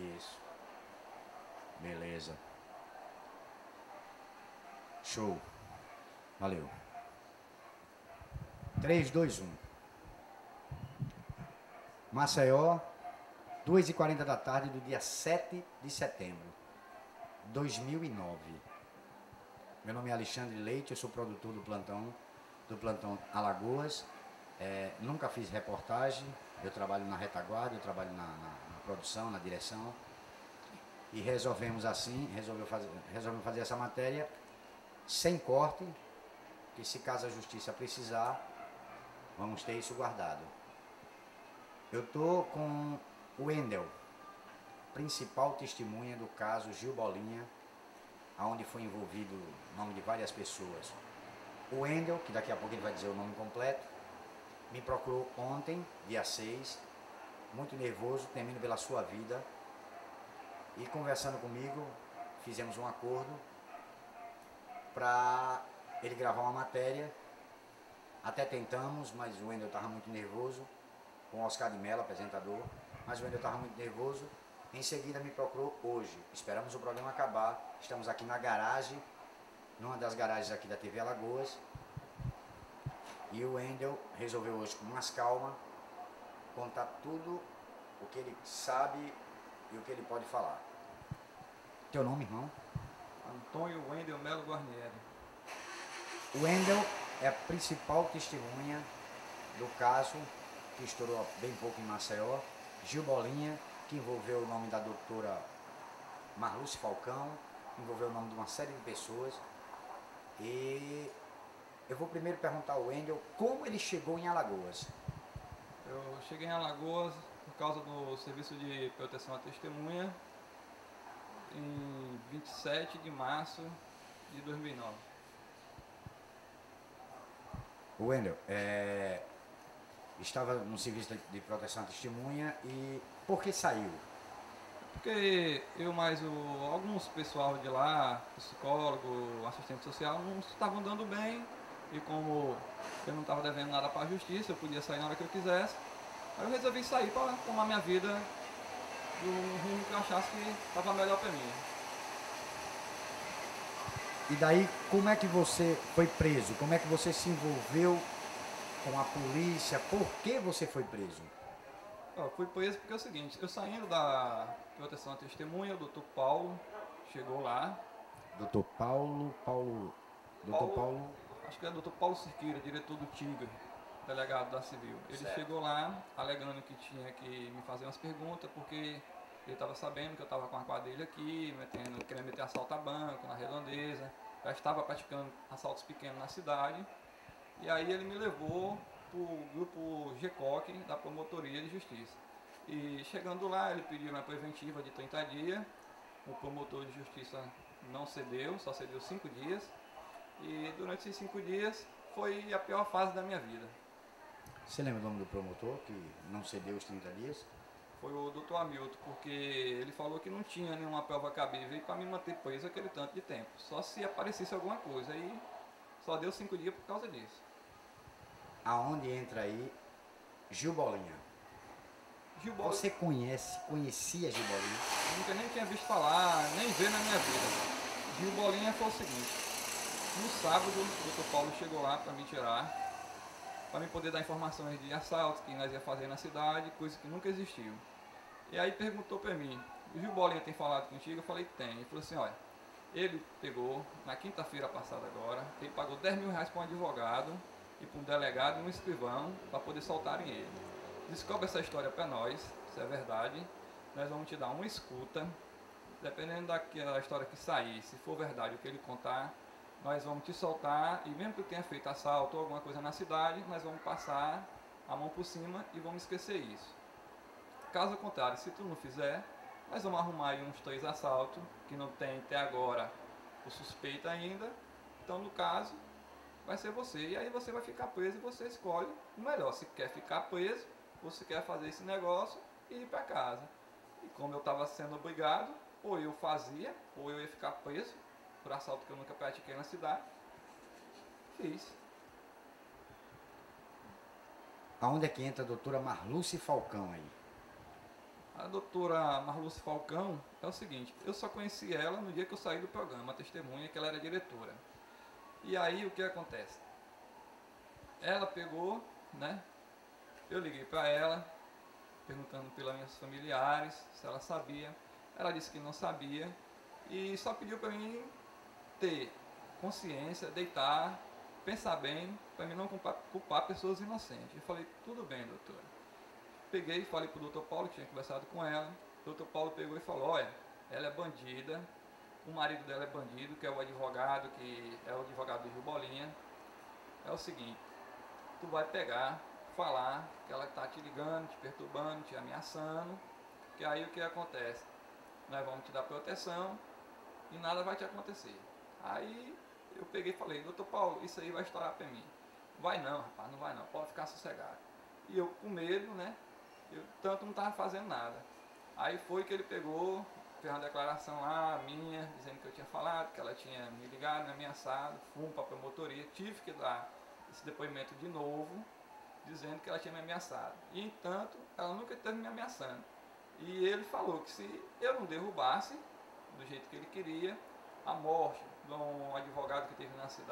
Isso. Beleza. Show. Valeu. 3, 2, 1. Maceió, 2h40 da tarde do dia 7 de setembro, 2009. Meu nome é Alexandre Leite, eu sou produtor do plantão, do plantão Alagoas. É, nunca fiz reportagem, eu trabalho na retaguarda, eu trabalho na, na produção, na direção. E resolvemos assim, resolveu fazer, resolvemos fazer essa matéria sem corte, que se caso a justiça precisar, vamos ter isso guardado. Eu tô com o Wendel, principal testemunha do caso Gil Bolinha, onde foi envolvido o nome de várias pessoas. O Wendel, que daqui a pouco ele vai dizer o nome completo, me procurou ontem, dia 6, muito nervoso, temendo pela sua vida. E conversando comigo, fizemos um acordo para ele gravar uma matéria. Até tentamos, mas o Wendel estava muito nervoso, com o Oscar de Mello, apresentador, mas o Wendel estava muito nervoso. Em seguida me procurou hoje. Esperamos o programa acabar. Estamos aqui na garagem, numa das garagens aqui da TV Alagoas. E o Wendel resolveu hoje, com mais calma, contar tudo o que ele sabe e o que ele pode falar. Teu nome, irmão? Antônio Wendel Melo Guarnieri. O Wendel é a principal testemunha do caso que estourou há bem pouco em Maceió, Gil Bolinha, que envolveu o nome da doutora Marluce Falcão, envolveu o nome de uma série de pessoas. E eu vou primeiro perguntar ao Wendel como ele chegou em Alagoas. Eu cheguei em Alagoas por causa do serviço de proteção à testemunha em 27 de março de 2009. Wendel, é, estava no serviço de, proteção à testemunha e por que saiu? Porque eu mais o, alguns pessoal de lá, psicólogo, assistente social, não estavam dando bem e como eu não estava devendo nada para a justiça, eu podia sair na hora que eu quisesse, aí eu resolvi sair para tomar minha vida do rumo que eu achasse que estava melhor para mim. E daí, como é que você foi preso? Como é que você se envolveu com a polícia? Por que você foi preso? Ó, fui preso porque é o seguinte, eu saindo da proteção à testemunha, o doutor Paulo chegou lá. Doutor Paulo, Paulo, doutor Paulo, Paulo, acho que é doutor Paulo Cirqueira, diretor do Tigre, delegado da Civil. Ele Certo. chegou lá alegando que tinha que me fazer umas perguntas porque ele estava sabendo que eu estava com uma quadrilha aqui, metendo, querendo meter assalto a banco na redondeza, já estava praticando assaltos pequenos na cidade. E aí ele me levou para o grupo GECOC da Promotoria de Justiça. E chegando lá, ele pediu uma preventiva de 30 dias. O promotor de justiça não cedeu, só cedeu 5 dias. E durante esses 5 dias foi a pior fase da minha vida. Você lembra o nome do promotor que não cedeu os 30 dias? Foi o doutor Hamilton, porque ele falou que não tinha nenhuma prova cabível para me manter preso aquele tanto de tempo. Só se aparecesse alguma coisa. Aí só deu 5 dias por causa disso. Aonde entra aí Gil Bolinha? Gil Bola- Você conhece, conhecia Gil Bolinha? Nunca nem tinha visto falar, nem ver na minha vida. Gil Bolinha foi o seguinte. No sábado, o doutor Paulo chegou lá para me tirar, para me poder dar informações de assalto que nós ia fazer na cidade, coisa que nunca existiu. E aí perguntou para mim, o Gil Bolinha tem falado contigo? Eu falei, tem. Ele falou assim, olha, ele pegou, na quinta-feira passada agora, ele pagou 10 mil reais para um advogado e para um delegado e um escrivão para poder soltarem ele. Descobre essa história para nós, se é verdade. Nós vamos te dar uma escuta. Dependendo daquela história que sair, se for verdade o que ele contar, nós vamos te soltar e mesmo que tenha feito assalto ou alguma coisa na cidade, nós vamos passar a mão por cima e vamos esquecer isso. Caso contrário, se tu não fizer, nós vamos arrumar aí uns três assaltos, que não tem até agora o suspeito ainda. Então, no caso, vai ser você. E aí você vai ficar preso e você escolhe o melhor. Se quer ficar preso, ou se quer fazer esse negócio e ir para casa. E como eu estava sendo obrigado, ou eu fazia, ou eu ia ficar preso por assalto que eu nunca pratiquei na cidade, fiz. Aonde é que entra a doutora Marluce Falcão aí? A doutora Marluce Falcão é o seguinte, eu só conheci ela no dia que eu saí do programa, a testemunha, que ela era diretora. E aí o que acontece? Ela pegou, né? Eu liguei para ela, perguntando pelas minhas familiares, se ela sabia. Ela disse que não sabia e só pediu para mim ter consciência, deitar, pensar bem, para mim não culpar, culpar, pessoas inocentes. Eu falei, tudo bem, doutora. Peguei e falei para o doutor Paulo, que tinha conversado com ela. O doutor Paulo pegou e falou, olha, ela é bandida, o marido dela é bandido, que é o advogado, que é o advogado do Rio Bolinha. É o seguinte, tu vai pegar, falar que ela está te ligando, te perturbando, te ameaçando, que aí o que acontece? Nós vamos te dar proteção e nada vai te acontecer. Aí eu peguei e falei, doutor Paulo, isso aí vai estourar para mim. Vai não, rapaz, não vai não, pode ficar sossegado. E eu com medo, né? Eu tanto não estava fazendo nada. Aí foi que ele pegou, fez uma declaração lá, minha, dizendo que eu tinha falado, que ela tinha me ligado, me ameaçado, fui para a promotoria, tive que dar esse depoimento de novo, dizendo que ela tinha me ameaçado. E, entanto, ela nunca esteve me ameaçando. E ele falou que se eu não derrubasse, do jeito que ele queria, a morte um advogado que teve na cidade,